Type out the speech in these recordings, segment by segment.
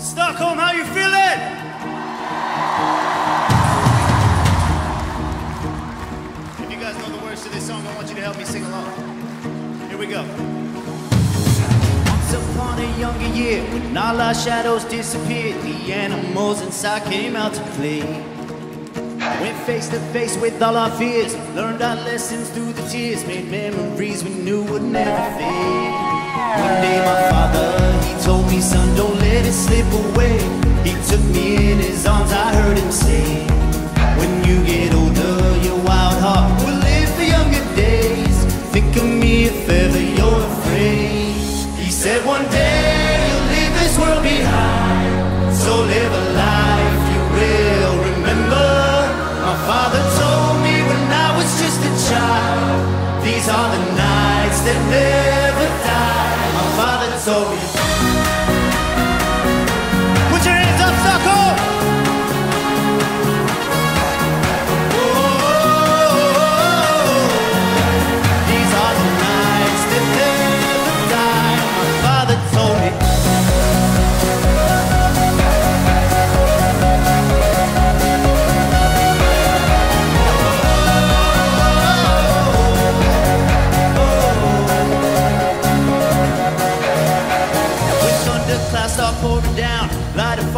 Stockholm, how you feeling? If you guys know the words to this song, I want you to help me sing along. Here we go. Once upon a younger year, when all our shadows disappeared, the animals inside came out to play. Went face to face with all our fears, learned our lessons through the tears, made memories we knew would never fade. It slip away. He took me in his arms, I heard him say, when you get older, your wild heart will live for younger days. Think of me if ever you're afraid. He said one day you'll leave this world behind, so live a life you will remember. My father told me when I was just a child, these are the nights that never die. My father told me.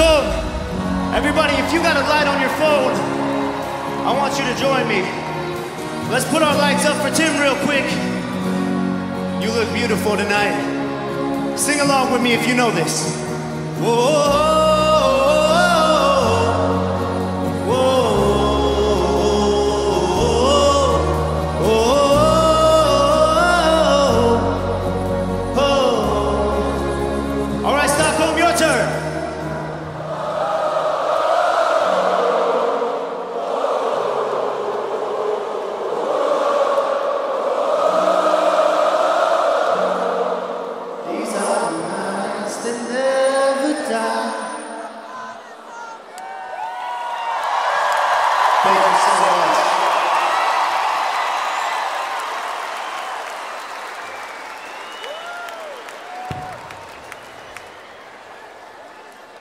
Stockholm, everybody, if you got a light on your phone, I want you to join me. Let's put our lights up for Tim real quick. You look beautiful tonight. Sing along with me if you know this.